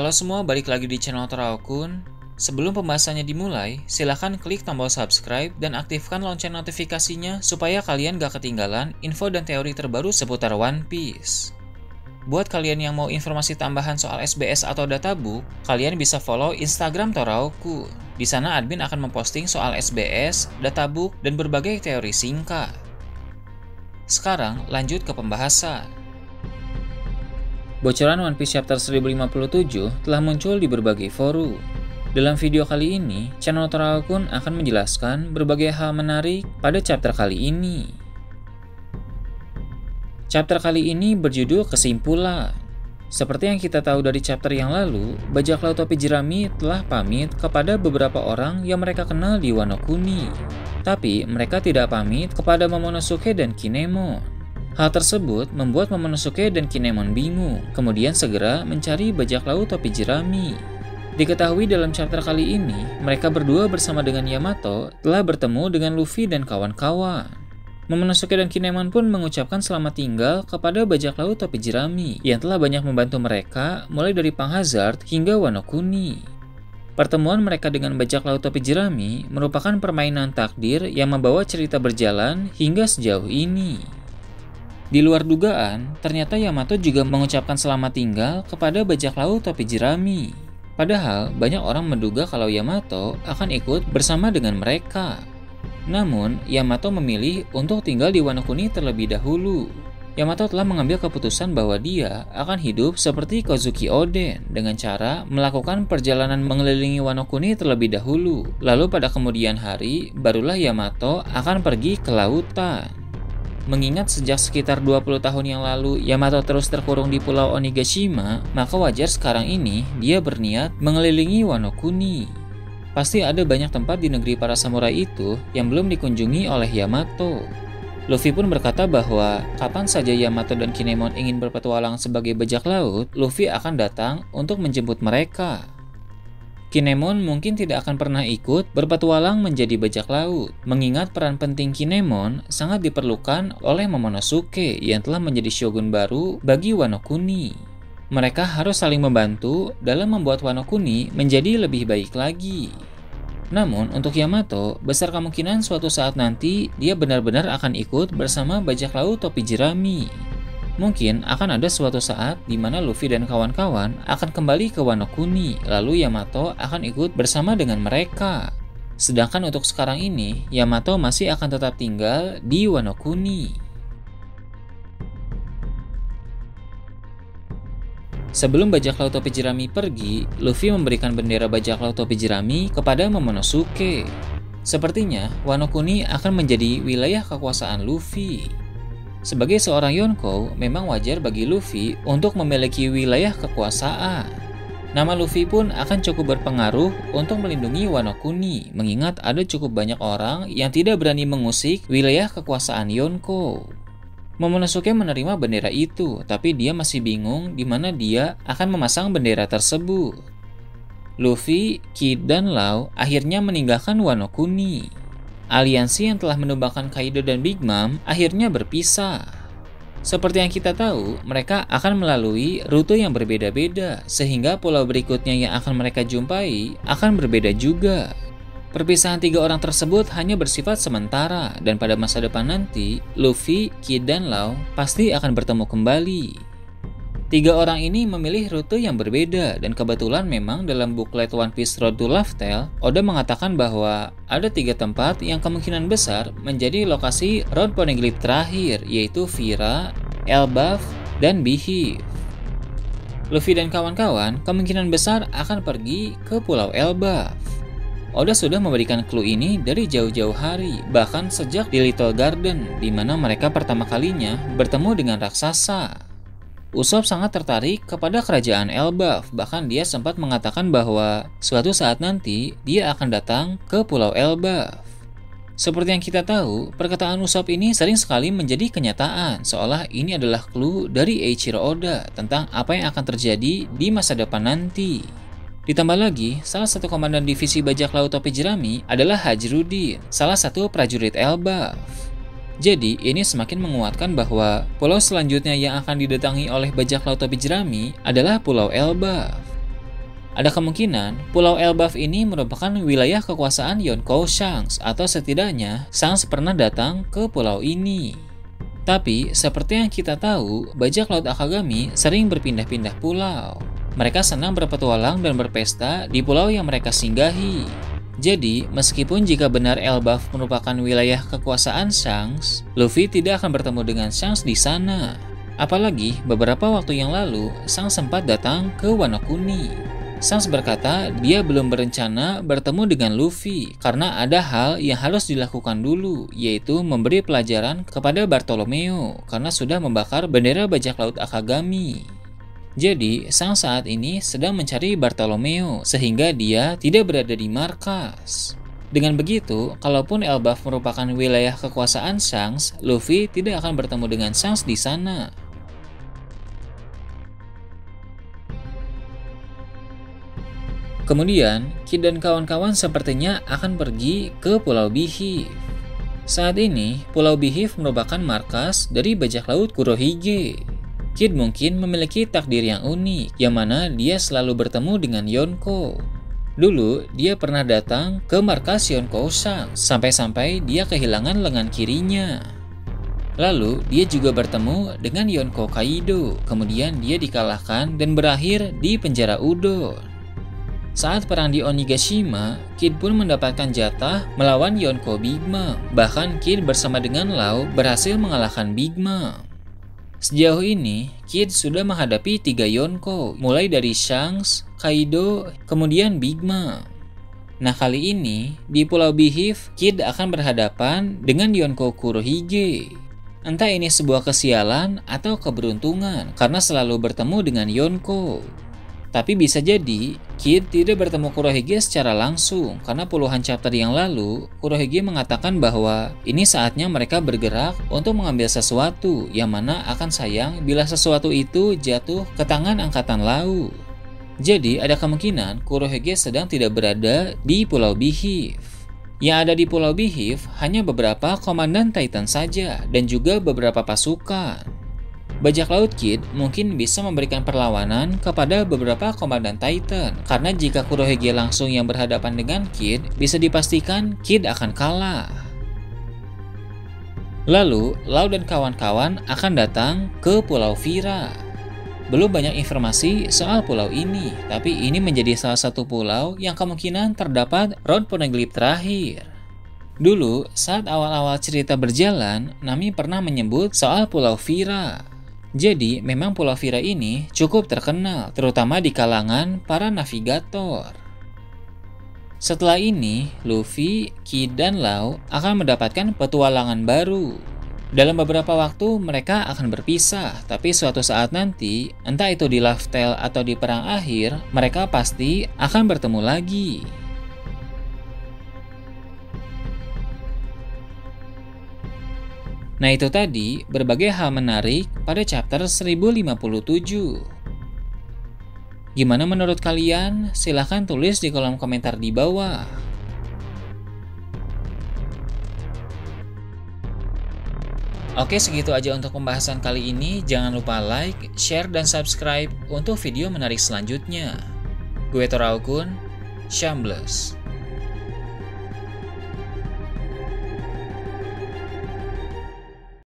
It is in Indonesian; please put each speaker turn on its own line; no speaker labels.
Halo semua, balik lagi di channel Toraokun. Sebelum pembahasannya dimulai, silahkan klik tombol subscribe dan aktifkan lonceng notifikasinya supaya kalian gak ketinggalan info dan teori terbaru seputar One Piece. Buat kalian yang mau informasi tambahan soal SBS atau databook, kalian bisa follow Instagram Toraoku. Di sana admin akan memposting soal SBS, databook, dan berbagai teori singkat. Sekarang lanjut ke pembahasan. Bocoran One Piece Chapter 1057 telah muncul di berbagai forum. Dalam video kali ini, channel Toraokun akan menjelaskan berbagai hal menarik pada chapter kali ini. Chapter kali ini berjudul Kesimpulan. Seperti yang kita tahu dari chapter yang lalu, bajak laut topi jerami telah pamit kepada beberapa orang yang mereka kenal di Wano Kuni. Tapi mereka tidak pamit kepada Momonosuke dan Kinemon. Hal tersebut membuat Momonosuke dan Kinemon bingung, kemudian segera mencari bajak laut topi jerami. Diketahui dalam chapter kali ini, mereka berdua bersama dengan Yamato telah bertemu dengan Luffy dan kawan-kawan. Momonosuke dan Kinemon pun mengucapkan selamat tinggal kepada bajak laut topi jerami yang telah banyak membantu mereka mulai dari Pang Hazard hingga Wano Kuni. Pertemuan mereka dengan bajak laut topi jerami merupakan permainan takdir yang membawa cerita berjalan hingga sejauh ini. Di luar dugaan, ternyata Yamato juga mengucapkan selamat tinggal kepada bajak laut topi jerami. Padahal banyak orang menduga kalau Yamato akan ikut bersama dengan mereka. Namun, Yamato memilih untuk tinggal di Wano Kuni terlebih dahulu. Yamato telah mengambil keputusan bahwa dia akan hidup seperti Kozuki Oden dengan cara melakukan perjalanan mengelilingi Wano Kuni terlebih dahulu. Lalu pada kemudian hari, barulah Yamato akan pergi ke lautan. Mengingat sejak sekitar 20 tahun yang lalu Yamato terus terkurung di pulau Onigashima, maka wajar sekarang ini dia berniat mengelilingi Wano Kuni. Pasti ada banyak tempat di negeri para samurai itu yang belum dikunjungi oleh Yamato. Luffy pun berkata bahwa kapan saja Yamato dan Kinemon ingin berpetualang sebagai bajak laut, Luffy akan datang untuk menjemput mereka. Kinemon mungkin tidak akan pernah ikut berpetualang menjadi bajak laut, mengingat peran penting Kinemon sangat diperlukan oleh Momonosuke yang telah menjadi shogun baru bagi Wano Kuni mereka harus saling membantu dalam membuat Wano Kuni menjadi lebih baik lagi. Namun, untuk Yamato, besar kemungkinan suatu saat nanti dia benar-benar akan ikut bersama bajak laut topi jerami. Mungkin akan ada suatu saat di mana Luffy dan kawan-kawan akan kembali ke Wano Kuni, lalu Yamato akan ikut bersama dengan mereka. Sedangkan untuk sekarang ini, Yamato masih akan tetap tinggal di Wano Kuni. Sebelum bajak laut topi jerami pergi, Luffy memberikan bendera bajak laut topi jerami kepada Momonosuke. Sepertinya, Wano Kuni akan menjadi wilayah kekuasaan Luffy. Sebagai seorang Yonko, memang wajar bagi Luffy untuk memiliki wilayah kekuasaan. Nama Luffy pun akan cukup berpengaruh untuk melindungi Wano Kuni, mengingat ada cukup banyak orang yang tidak berani mengusik wilayah kekuasaan Yonko. Momonosuke menerima bendera itu, tapi dia masih bingung di mana dia akan memasang bendera tersebut. Luffy, Kid, dan Lau akhirnya meninggalkan Wano Kuni. Aliansi yang telah menumbangkan Kaido dan Big Mom akhirnya berpisah. Seperti yang kita tahu, mereka akan melalui rute yang berbeda-beda, sehingga pulau berikutnya yang akan mereka jumpai akan berbeda juga. Perpisahan tiga orang tersebut hanya bersifat sementara dan pada masa depan nanti, Luffy, Kid, dan Lau pasti akan bertemu kembali. Tiga orang ini memilih rute yang berbeda dan kebetulan memang dalam buklet One Piece Road to Tale, Oda mengatakan bahwa ada tiga tempat yang kemungkinan besar menjadi lokasi Road Poneglyph terakhir yaitu Vira, Elbaf, dan Beehive. Luffy dan kawan-kawan kemungkinan besar akan pergi ke Pulau Elbaf. Oda sudah memberikan clue ini dari jauh-jauh hari, bahkan sejak di Little Garden, di mana mereka pertama kalinya bertemu dengan raksasa. Usopp sangat tertarik kepada kerajaan Elbaf, bahkan dia sempat mengatakan bahwa suatu saat nanti dia akan datang ke Pulau Elbaf. Seperti yang kita tahu, perkataan Usopp ini sering sekali menjadi kenyataan, seolah ini adalah clue dari Eiichiro Oda tentang apa yang akan terjadi di masa depan nanti. Ditambah lagi, salah satu komandan divisi bajak laut topi jerami adalah Hajrudin, salah satu prajurit Elbaf. Jadi, ini semakin menguatkan bahwa pulau selanjutnya yang akan didatangi oleh bajak laut topi jerami adalah Pulau Elbaf. Ada kemungkinan Pulau Elbaf ini merupakan wilayah kekuasaan Yonkou Shanks atau setidaknya Shanks pernah datang ke pulau ini. Tapi, seperti yang kita tahu, bajak laut Akagami sering berpindah-pindah pulau. Mereka senang berpetualang dan berpesta di pulau yang mereka singgahi. Jadi, meskipun jika benar Elbaf merupakan wilayah kekuasaan Shanks, Luffy tidak akan bertemu dengan Shanks di sana. Apalagi beberapa waktu yang lalu, Sang sempat datang ke Wano Kuni. Sans berkata dia belum berencana bertemu dengan Luffy karena ada hal yang harus dilakukan dulu, yaitu memberi pelajaran kepada Bartolomeo karena sudah membakar bendera bajak laut Akagami. Jadi, Sang saat ini sedang mencari Bartolomeo sehingga dia tidak berada di markas. Dengan begitu, kalaupun Elbaf merupakan wilayah kekuasaan Shanks, Luffy tidak akan bertemu dengan Shanks di sana. Kemudian, Kid dan kawan-kawan sepertinya akan pergi ke Pulau Bihif. Saat ini, Pulau Bihif merupakan markas dari bajak laut Kurohige. Kid mungkin memiliki takdir yang unik, yang mana dia selalu bertemu dengan Yonko. Dulu, dia pernah datang ke markas Yonko Sang, sampai-sampai dia kehilangan lengan kirinya. Lalu, dia juga bertemu dengan Yonko Kaido, kemudian dia dikalahkan dan berakhir di penjara Udon. Saat perang di Onigashima, Kid pun mendapatkan jatah melawan Yonko Big Mom. Bahkan Kid bersama dengan Lau berhasil mengalahkan Big Mom. Sejauh ini, Kid sudah menghadapi tiga Yonko, mulai dari Shanks, Kaido, kemudian Big Mom. Nah kali ini, di Pulau Bihif, Kid akan berhadapan dengan Yonko Kurohige. Entah ini sebuah kesialan atau keberuntungan, karena selalu bertemu dengan Yonko. Tapi bisa jadi, Kid tidak bertemu Kurohige secara langsung karena puluhan chapter yang lalu, Kurohige mengatakan bahwa ini saatnya mereka bergerak untuk mengambil sesuatu yang mana akan sayang bila sesuatu itu jatuh ke tangan angkatan laut. Jadi ada kemungkinan Kurohige sedang tidak berada di Pulau Bihif. Yang ada di Pulau Bihif hanya beberapa komandan Titan saja dan juga beberapa pasukan. Bajak Laut Kid mungkin bisa memberikan perlawanan kepada beberapa komandan Titan, karena jika Kurohige langsung yang berhadapan dengan Kid, bisa dipastikan Kid akan kalah. Lalu, Lau dan kawan-kawan akan datang ke Pulau Vira. Belum banyak informasi soal pulau ini, tapi ini menjadi salah satu pulau yang kemungkinan terdapat round poneglyph terakhir. Dulu, saat awal-awal cerita berjalan, Nami pernah menyebut soal Pulau Vira. Jadi, memang Pulau Vira ini cukup terkenal, terutama di kalangan para navigator. Setelah ini, Luffy, Kid, dan Lau akan mendapatkan petualangan baru. Dalam beberapa waktu mereka akan berpisah, tapi suatu saat nanti, entah itu di Love Tale atau di perang akhir, mereka pasti akan bertemu lagi. Nah itu tadi berbagai hal menarik pada chapter 1057. Gimana menurut kalian? Silahkan tulis di kolom komentar di bawah. Oke segitu aja untuk pembahasan kali ini. Jangan lupa like, share, dan subscribe untuk video menarik selanjutnya. Gue Toraukun, Shambles.